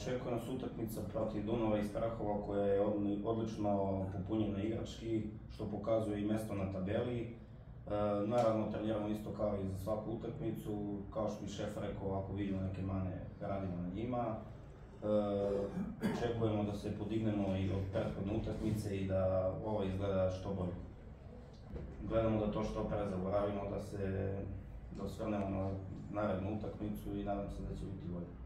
Očekuje nas utakmica protiv Dunova iz Prahova koja je odlično popunjena igrački, što pokazuje i mesto na tabeli. E, naravno, treniramo isto kao i za svaku utakmicu, kao što bi šef rekao, ako vidimo neke mane, radimo na njima. E, očekujemo da se podignemo i od prethodne utakmice i da ovo izgleda što bolje. Gledamo da to što pre zaboravimo, da se da osvrnemo na narednu utakmicu i nadam se da će biti bolje.